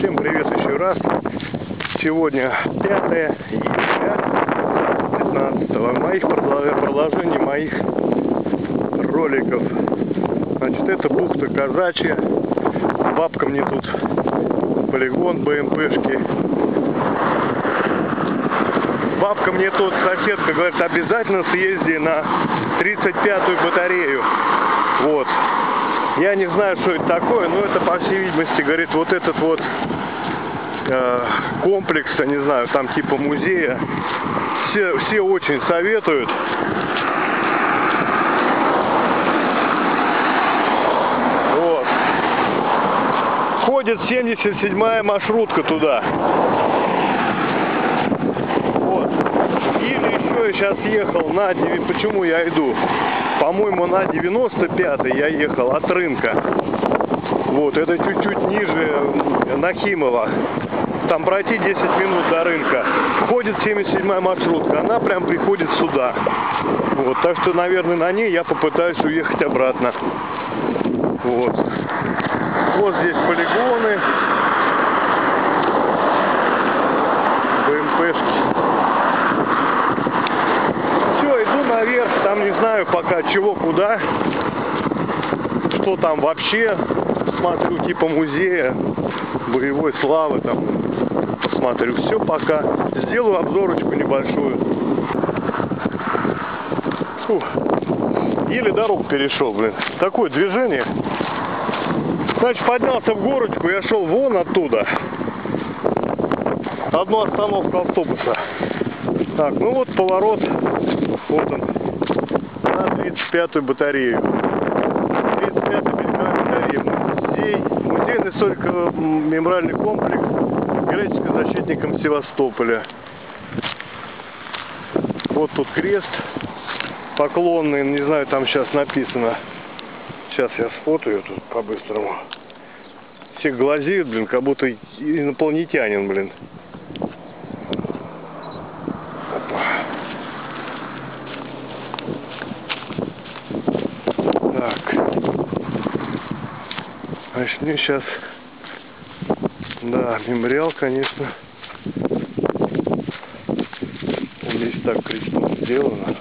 Всем привет еще раз. Сегодня 5 июля 15 моих продолжений моих роликов. Значит, это бухта Казачья. Бабка мне тут полигон БМПшки. Бабка мне тут, соседка, говорит, обязательно съезди на 35-ю батарею. Вот. Я не знаю, что это такое, но это, по всей видимости, говорит, вот этот вот э, комплекс, я не знаю, там типа музея. Все, все очень советуют. Вот. Ходит 77-я маршрутка туда. Вот. Или еще я сейчас ехал на... Почему я иду? По-моему, на 95 я ехал от рынка. Вот, это чуть-чуть ниже Нахимова. Там пройти 10 минут до рынка. Ходит 77-я маршрутка, она прям приходит сюда. Вот, так что, наверное, на ней я попытаюсь уехать обратно. Вот. Вот здесь полигоны. БМПшки наверх, там не знаю пока чего, куда, что там вообще, смотрю, типа музея боевой славы там, посмотрю, все пока, сделаю обзорочку небольшую. Фух. Еле дорогу перешел, блин, такое движение. Значит, поднялся в горочку, я шел вон оттуда. Одну остановку автобуса. Так, ну вот поворот вот он. На 35-ю батарею. 35-я батарея. Музей. Музейный историко-мемориальный комплекс героическим Севастополя. Вот тут крест поклонный, не знаю, там сейчас написано. Сейчас я сфотаю тут по-быстрому. Все глазеют, блин, как будто инопланетянин, блин. Значит, мне сейчас... Да, мемориал, конечно. Он здесь так крестом сделано.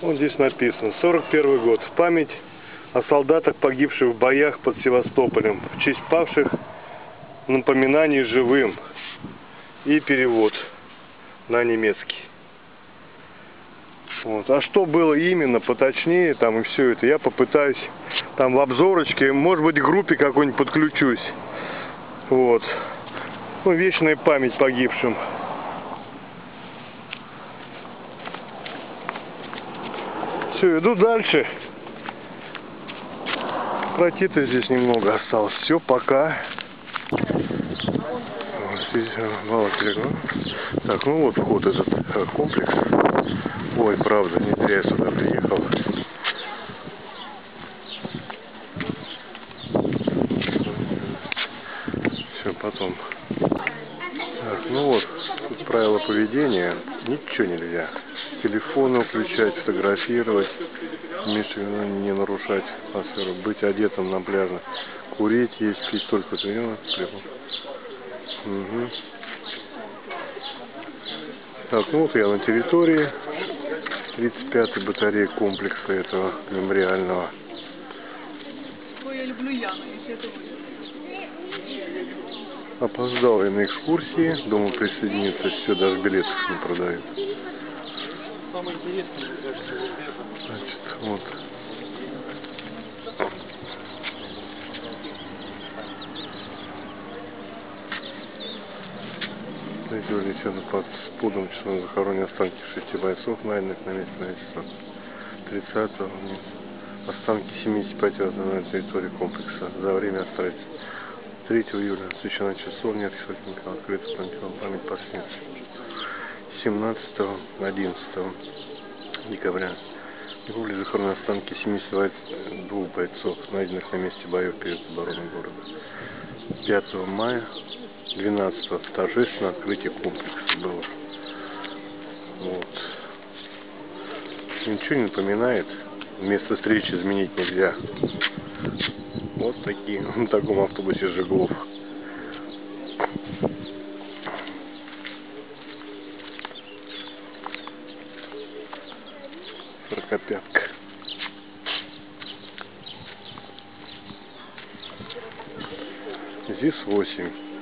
Вот здесь написано. 41 год. В память о солдатах, погибших в боях под Севастополем. В честь павших напоминаний живым и перевод на немецкий. Вот. А что было именно, поточнее, там и все это, я попытаюсь там в обзорочке, может быть, к группе какой-нибудь подключусь. Вот. Ну, вечная память погибшим. Все, иду дальше. Пройти-то здесь немного осталось. Все, пока мало перегон. Так, ну вот вход этот э, комплекс. Ой, правда, не зря я сюда приехал. Все, потом. Так, ну вот, тут правила поведения. Ничего нельзя. Телефоны включать, фотографировать. Не нарушать атмосферу. Быть одетым на пляже. Курить, есть, пить только зеленый. Угу. Так, ну вот я на территории 35-й батареи комплекса этого мемориального. Ой, я люблю Яну, если это Опоздал я на экскурсии, думал присоединиться, все, даже билетов не продают. Значит, вот Видео лечено под спудом числом захоронения останки шести бойцов, найденных на месте на 30 -го. Останки 75 на территории комплекса за время строительства. 3 июля, священное число, нет сотника, открыто память последствий. 17 11 декабря были захоронены останки 72 бойцов, найденных на месте боев перед обороной города. 5 мая 12 торжественное открытие комплекса было. Вот. Ничего не напоминает. Место встречи изменить нельзя. Вот такие, в таком автобусе Жиглов. Сорокопятка. ЗИС-8.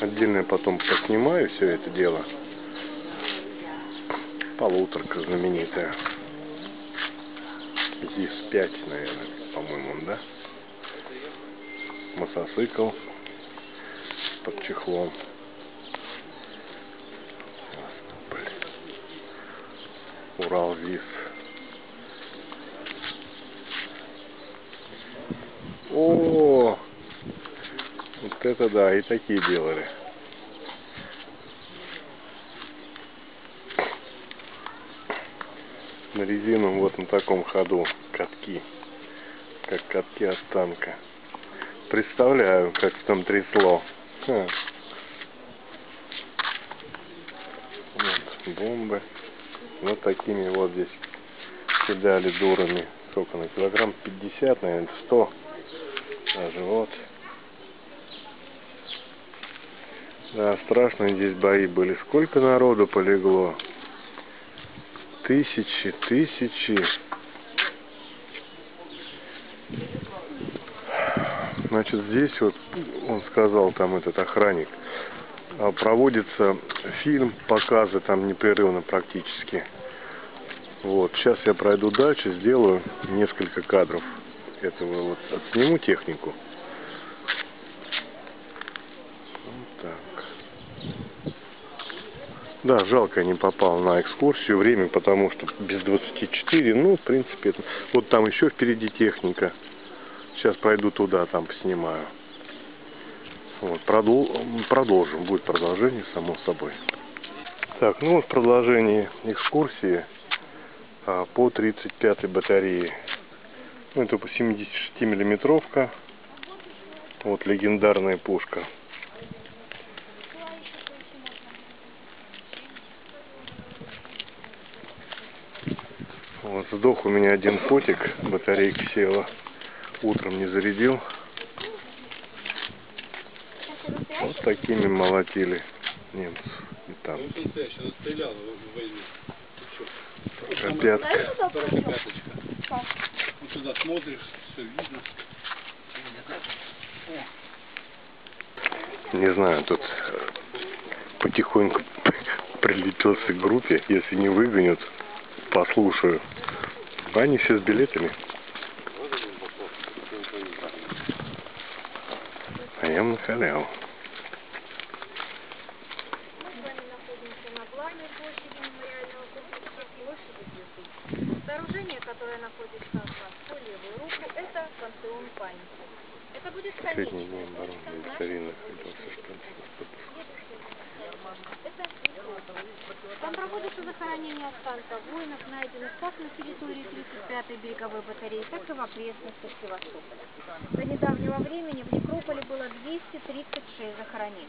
Отдельно потом поснимаю все это дело. Полуторка знаменитая. ЗИС-5, наверное, по-моему, да? Мотоцикл под чехлом. Урал ВИС. О, вот это да, и такие делали. На резину вот на таком ходу катки, как катки от танка. Представляю, как там трясло. Ха. Вот, бомбы. Вот такими вот здесь кидали дурами. Сколько на килограмм? 50, наверное, 100. Даже вот. Да, страшные здесь бои были. Сколько народу полегло? Тысячи, тысячи. Значит, здесь вот, он сказал, там этот охранник, а, проводится фильм, показы там непрерывно практически. Вот, сейчас я пройду дальше, сделаю несколько кадров этого вот, отсниму технику. Вот так. Да, жалко, я не попал на экскурсию. Время, потому что без 24, ну, в принципе, это... вот там еще впереди техника. Сейчас пройду туда, там поснимаю. Вот, продол... продолжим, будет продолжение, само собой. Так, ну вот продолжение экскурсии а, по 35 батарее. Ну, это по 76 миллиметровка. Вот легендарная пушка. Вот сдох у меня один котик, батарейка села. Утром не зарядил. Вот такими молотили немцев и там. Копятка. Вот туда смотришь, все видно. Не знаю, тут потихоньку прилепился к группе. Если не выгонят, послушаю. Они все с билетами. А я на халяву. Мы находимся на главной площади мемориального комплекса площади Звезды. Сооружение, которое находится у вас по левую руку, это пантеон памяти. Это будет Последний конечная день обороны точка нашей Екатерины находился в станции. Это некрополь. Там захоронения останков воинов, найденных как на территории 35-й береговой батареи, так и в окрестностях Севастополя. До недавнего времени в некрополе было 236 захоронений.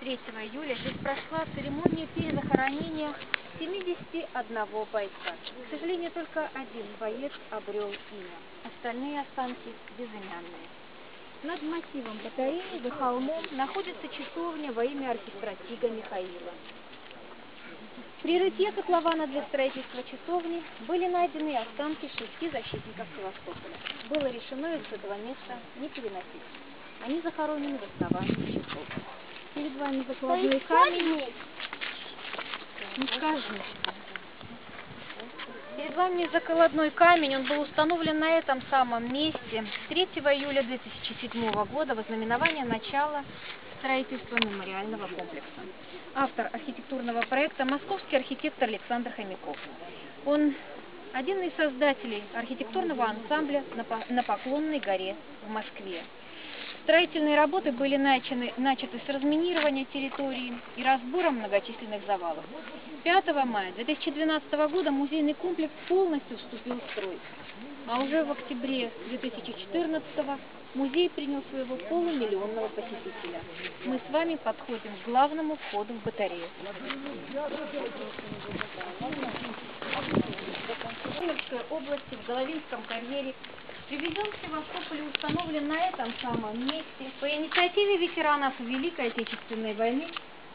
3 июля здесь прошла церемония перезахоронения 71 бойца. К сожалению, только один боец обрел имя. Остальные останки безымянные. Над массивом батареи за холмом находится часовня во имя архистратига Михаила. При рытье котлована для строительства часовни были найдены останки шести защитников Севастополя. Было решено их с этого места не переносить. Они захоронены в основании часовни. Перед вами закладной камень. Не скажу. Перед вами закладной камень, он был установлен на этом самом месте 3 июля 2007 года во знаменование начала строительства мемориального комплекса. Автор архитектурного проекта – московский архитектор Александр Хомяков. Он один из создателей архитектурного ансамбля на Поклонной горе в Москве. Строительные работы были начаны, начаты с разминирования территории и разбора многочисленных завалов. 5 мая 2012 года музейный комплекс полностью вступил в строй. А уже в октябре 2014 музей принял своего полумиллионного посетителя. Мы с вами подходим к главному входу в батарею. В Кемеровской области, в Головинском карьере Привезен Севастополь установлен на этом самом месте по инициативе ветеранов Великой Отечественной войны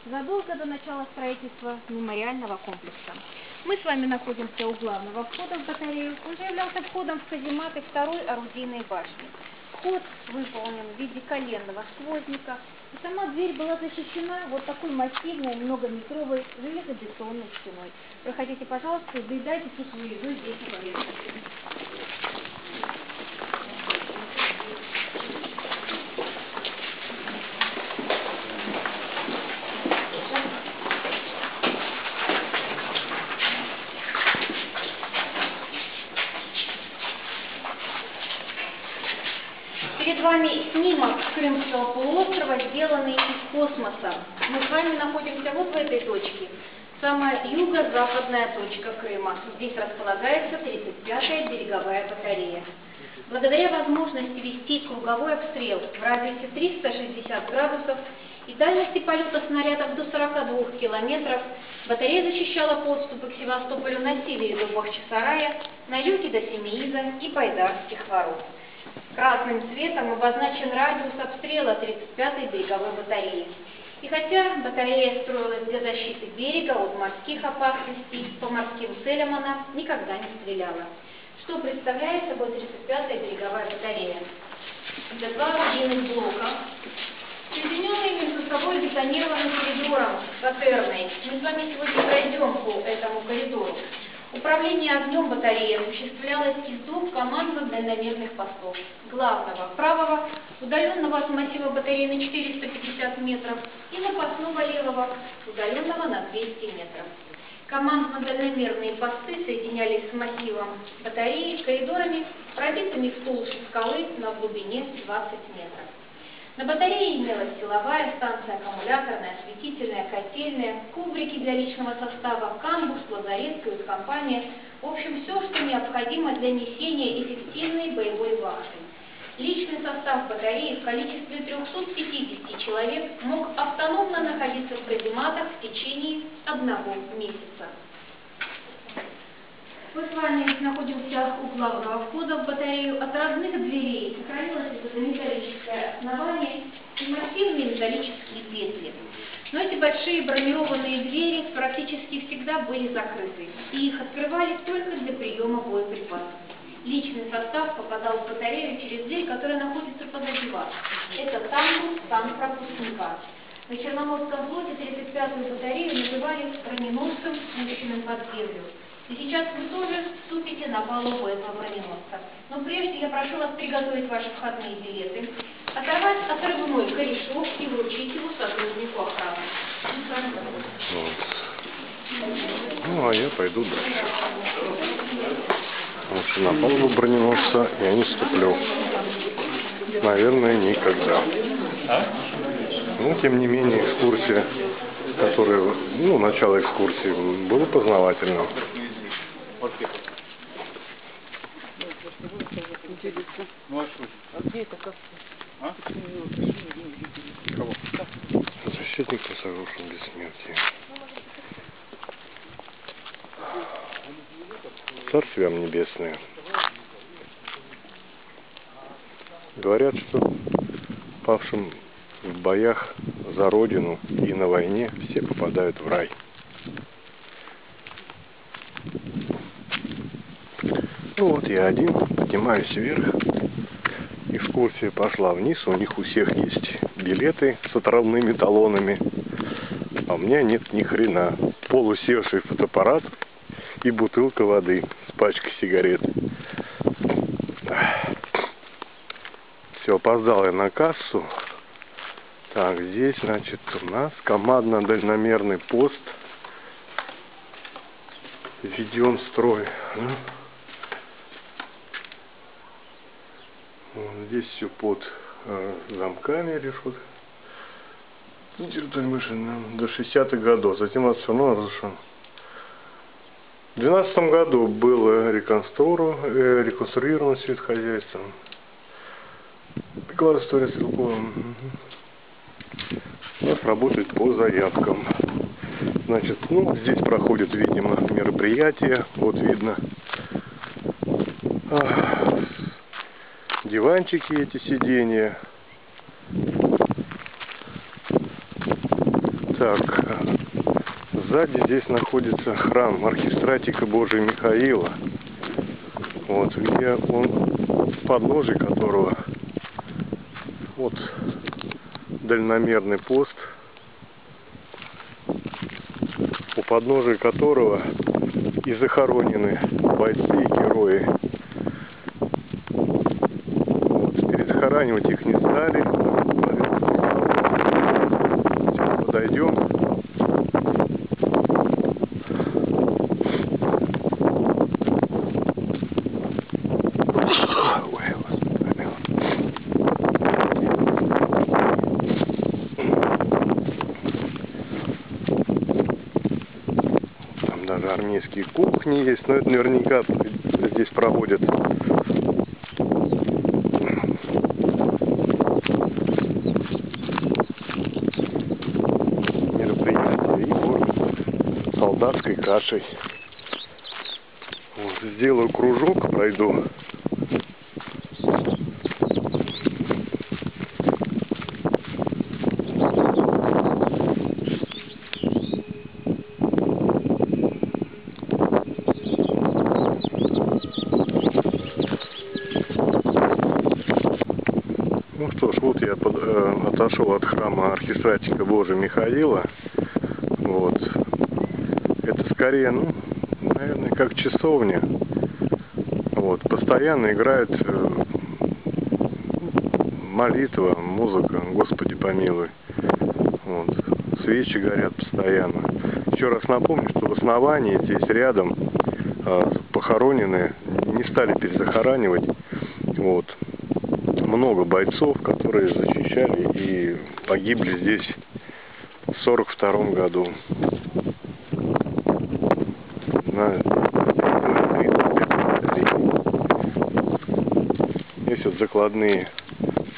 задолго до начала строительства мемориального комплекса. Мы с вами находимся у главного входа в батарею. Он же являлся входом в казематы второй орудийной башни. Вход выполнен в виде коленного сквозника, и сама дверь была защищена вот такой массивной многометровой железобетонной стеной. Проходите, пожалуйста, и доедайте свою еду здесь Перед вами снимок Крымского полуострова, сделанный из космоса. Мы с вами находимся вот в этой точке. Самая юго-западная точка Крыма. Здесь располагается 35-я береговая батарея. Благодаря возможности вести круговой обстрел в радиусе 360 градусов и дальности полета снарядов до 42 километров, батарея защищала подступы к Севастополю на севере до Бахчисарая, на юге до Семииза и Байдарских ворот. Красным цветом обозначен радиус обстрела 35-й береговой батареи. И хотя батарея строилась для защиты берега от морских опасностей, по морским целям она никогда не стреляла. Что представляет собой 35-я береговая батарея? Это два орудийных блока, соединенные между собой бетонированным коридором патерной. Мы с вами сегодня пройдем по этому коридору. Управление огнем батареи осуществлялось из двух командных дальномерных постов. Главного, правого, удаленного от массива батареи на 450 метров, и запасного левого, удаленного на 200 метров. Командно-дальномерные посты соединялись с массивом батареи коридорами, пробитыми в толще скалы на глубине 20 метров. На батарее имелась силовая станция, аккумуляторная, осветительная, котельная, кубрики для личного состава, камбус, лазарет, кают-компания. В общем, все, что необходимо для несения эффективной боевой вахты. Личный состав батареи в количестве 350 человек мог автономно находиться в казематах в течение одного месяца. Вами находимся у главного входа в батарею. От разных дверей сохранилось это металлическое основание и массивные металлические петли. Но эти большие бронированные двери практически всегда были закрыты, и их открывали только для приема боеприпасов. Личный состав попадал в батарею через дверь, которая находится позади вас. Это тамбур, танк пропускника. На Черноморском флоте 35-ю батарею называли броненосцем, спущенным под землю. И сейчас вы тоже вступите на палубу этого броненосца. Но прежде я прошу вас приготовить ваши входные билеты, оторвать отрывной корешок и вручить его сотруднику охраны. Вот. Ну, а я пойду дальше. Потому что на палубу броненосца я не ступлю. Наверное, никогда. Ну, тем не менее, экскурсия, которая, ну, начало экскурсии было познавательным. Ну а что? А? Кого? Защитник осоружен бессмертия. Царствие вам небесное. Говорят, что павшим в боях за родину и на войне все попадают в рай. Ну вот я один, поднимаюсь вверх. Экскурсия пошла вниз, у них у всех есть билеты с отравными талонами. А у меня нет ни хрена. Полусевший фотоаппарат и бутылка воды с пачкой сигарет. Все, опоздал я на кассу. Так, здесь, значит, у нас командно-дальномерный пост введен в строй. Ну. Вот здесь все под э, замками решет. Выше ну, до 60-х годов, затем он все равно разрушен. В 2012 году было реконстру, э, реконструировано сельскохозяйство. Доклад история Стрелкова. У нас работает по заявкам. Значит, ну, здесь проходят, видимо, мероприятия. Вот видно. Диванчики эти сиденья. Так, сзади здесь находится храм архистратика Божия Михаила. Вот, где он, в подножии которого вот дальномерный пост, у подножия которого и захоронены бойцы и герои. Вот, перезахоранивать их не стали. Сейчас подойдем. Там даже армейские кухни есть, но это наверняка здесь проводят мероприятия и солдатской кашей. Вот, сделаю кружок, пройду. Ну что ж, вот я под- э, отошел от храма архистратика Божия Михаила. Это скорее, ну, наверное, как часовня. Вот. Постоянно играет э, молитва, музыка, Господи помилуй. Вот. Свечи горят постоянно. Еще раз напомню, что в основании здесь рядом э, похоронены, не стали перезахоранивать. Вот много бойцов, которые защищали и погибли здесь в 42 году. Вот закладные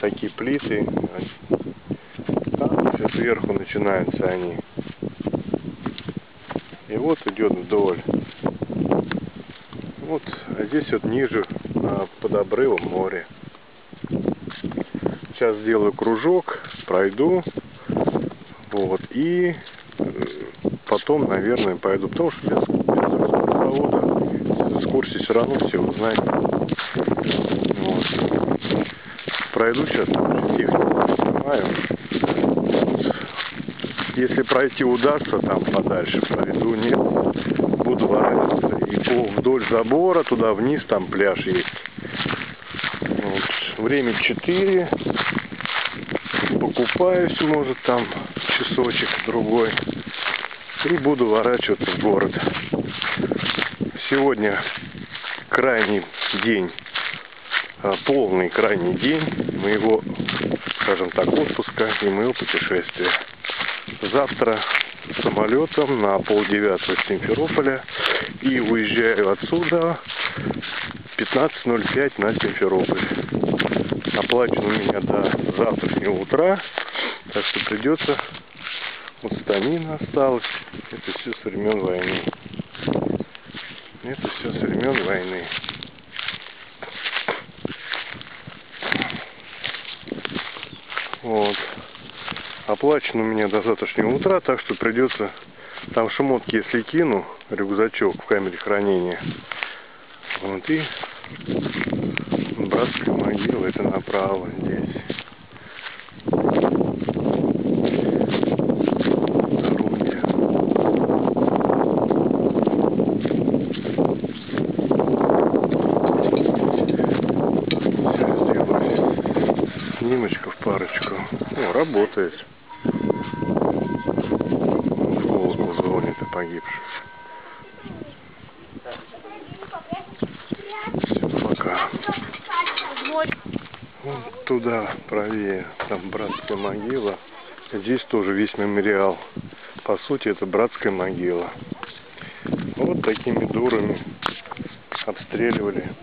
такие плиты. Там все сверху начинаются они. И вот идет вдоль. Вот, а здесь вот ниже, а, под обрывом море. Сейчас сделаю кружок, пройду. Вот. И э, потом, наверное, пойду. Потому что без, без экскурсии все равно все узнаете. Вот. Пройду сейчас, технику снимаю. Если пройти удастся там подальше, пройду, нет, буду ворачиваться. И по вдоль забора, туда вниз, там пляж есть. Вот. Время 4. Покупаюсь, может, там часочек другой. И буду ворачиваться в город. Сегодня крайний день, полный крайний день моего, скажем так, отпуска и моего путешествия. Завтра самолетом на полдевятого с Симферополя и уезжаю отсюда 15.05 на Симферополь. Оплачено у меня до завтрашнего утра, так что придется, вот станина осталась, это все со времен войны. Это все со времен войны. Вот. Оплачено у меня до завтрашнего утра, так что придется там шмотки, если кину, рюкзачок в камере хранения. Вот и братская могила, это направо здесь. Руки. Сейчас сделаю снимочков парочку. О, работает. В голову звонит и погибший. Все, пока. Вот туда, правее, там братская могила. Здесь тоже весь мемориал. По сути, это братская могила. Вот такими дурами обстреливали.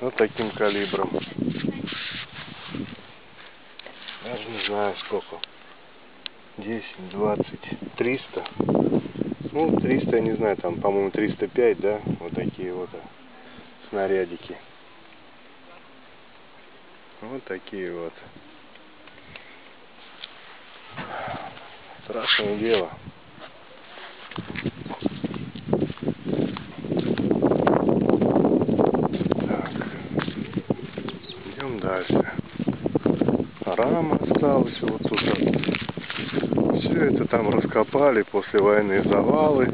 Вот таким калибром. Даже не знаю сколько. 10, 20, 300. Ну, 300, я не знаю, там, по-моему, 305, да? Вот такие вот а, снарядики. Вот такие вот. Страшное дело. Так. Идем дальше. Рама осталась вот тут. Все это там раскопали после войны завалы.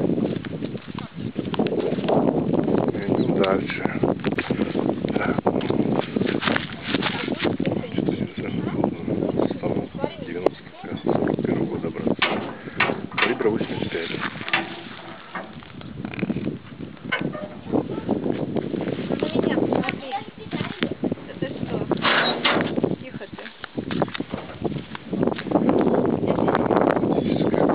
Идем дальше. Так. Что-то стало 90 41 года браться. Калибра 85. На меня посмотри. Это что? Тихо ты. Физическая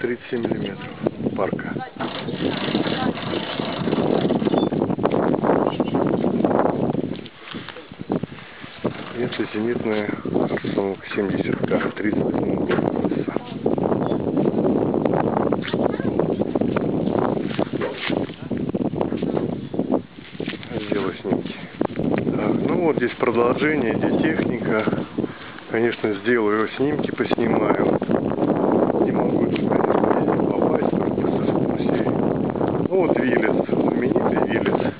Тридцать семь миллиметров парка. Это зенитная арсеналка 70К, 38 года. Сделаю снимки. Так, ну вот здесь продолжение, здесь техника. Конечно, сделаю снимки, поснимаю. Не могу не попасть, только. Ну вот Виллис, знаменитый Виллис.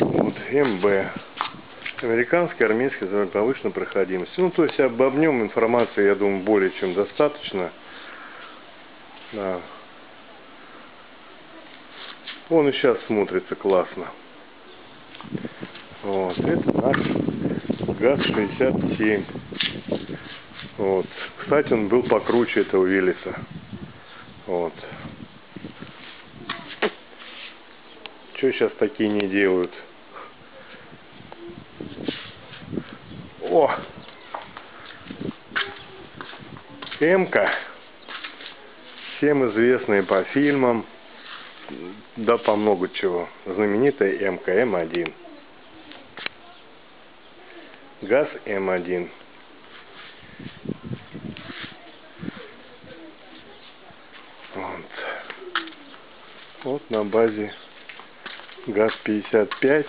Вот МБ. Американский, армейский зоны повышенной проходимости. Ну, то есть обо нем информации, я думаю, более чем достаточно. Да. Он и сейчас смотрится классно. Вот, это наш ГАЗ-67. Вот. Кстати, он был покруче этого Виллиса. Вот. Что сейчас такие не делают? О! Эмка. Всем известная по фильмам. Да по много чего. Знаменитая МК М1. ГАЗ М1. Вот. Вот на базе ГАЗ-55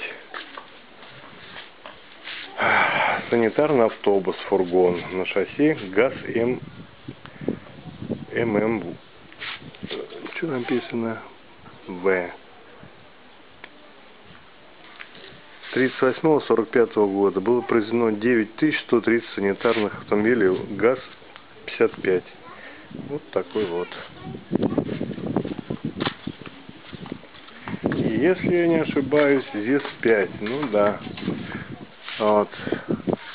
санитарный автобус, фургон на шасси ГАЗ М ММ. Что написано? В. 38-45 года было произведено 9130 санитарных автомобилей ГАЗ-55. Вот такой вот. И если я не ошибаюсь, ЗИС-5. Ну да. Вот.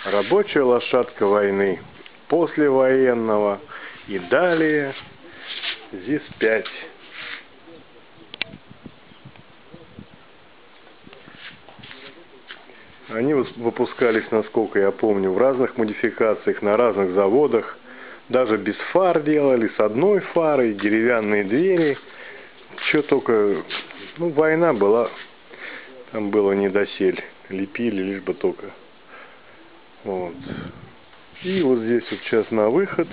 Рабочая лошадка войны. Послевоенного. И далее ЗИС-5. Они выпускались, насколько я помню, в разных модификациях, на разных заводах. Даже без фар делали, с одной фарой, деревянные двери. Что только... Ну, война была, там было не досель. Лепили лишь бы только. Вот. И вот здесь вот сейчас на выход.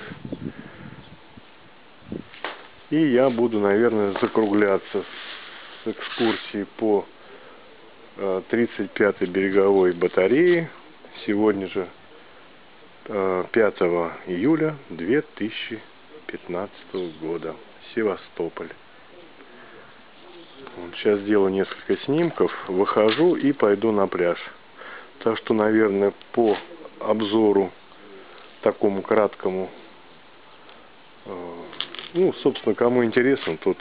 И я буду, наверное, закругляться с экскурсией по 35-й береговой батареи. Сегодня же э, 5 июля 2015 года. Севастополь. Вот сейчас сделаю несколько снимков, выхожу и пойду на пляж. Так что, наверное, по обзору такому краткому, э, ну, собственно, кому интересно, тот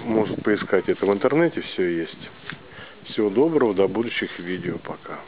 может поискать это в интернете, все есть. Всего доброго, до будущих видео, пока.